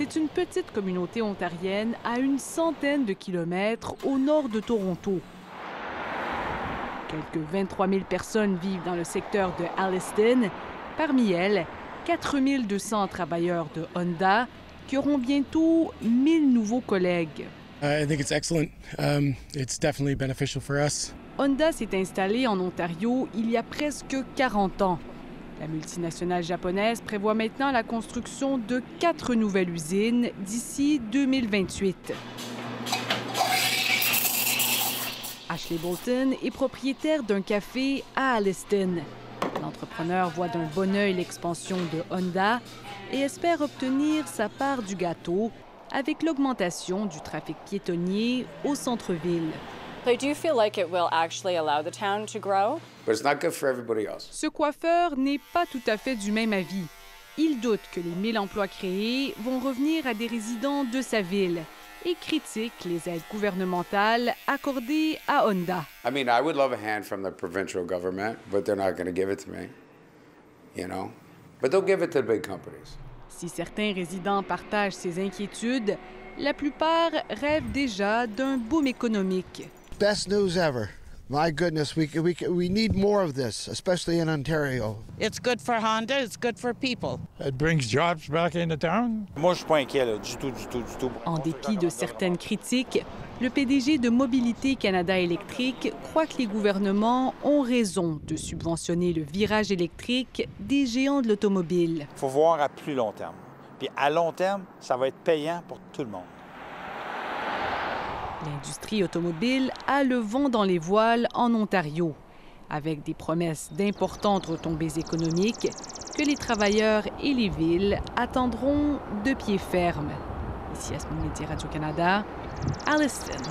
C'est une petite communauté ontarienne à une centaine de kilomètres au nord de Toronto. Quelques 23 000 personnes vivent dans le secteur de Alliston. Parmi elles, 4 200 travailleurs de Honda qui auront bientôt 1000 nouveaux collègues. I think it's excellent. Um, it's definitely beneficial for us. Honda s'est installée en Ontario il y a presque 40 ans. La multinationale japonaise prévoit maintenant la construction de quatre nouvelles usines d'ici 2028. Ashley Bolton est propriétaire d'un café à Alliston. L'entrepreneur voit d'un bon œil l'expansion de Honda et espère obtenir sa part du gâteau avec l'augmentation du trafic piétonnier au centre-ville. So do you feel like it will actually allow the town to grow? But it's not good for everybody else. Ce coiffeur n'est pas tout à fait du même avis. Il doute que les 1000 emplois créés vont revenir à des résidents de sa ville et critique les aides gouvernementales accordées à Honda. I mean, I would love a hand from the provincial government, but they're not going to give it to me. You know? But they'll give it to the big companies. Si certains résidents partagent ces inquiétudes, la plupart rêvent déjà d'un boom économique. Best news ever. My goodness, we, we, we need more of this, especially in Ontario. It's good for Honda, it's good for people. It brings jobs back into town? Moi, je suis pas inquiet, là, du tout, du tout, du tout. En dépit de certaines critiques, le PDG de Mobilité Canada électrique croit que les gouvernements ont raison de subventionner le virage électrique des géants de l'automobile. Il faut voir à plus long terme. Puis à long terme, ça va être payant pour tout le monde. L'industrie automobile a le vent dans les voiles en Ontario, avec des promesses d'importantes retombées économiques que les travailleurs et les villes attendront de pied ferme. Ici Asmine Métier Radio-Canada, Alliston.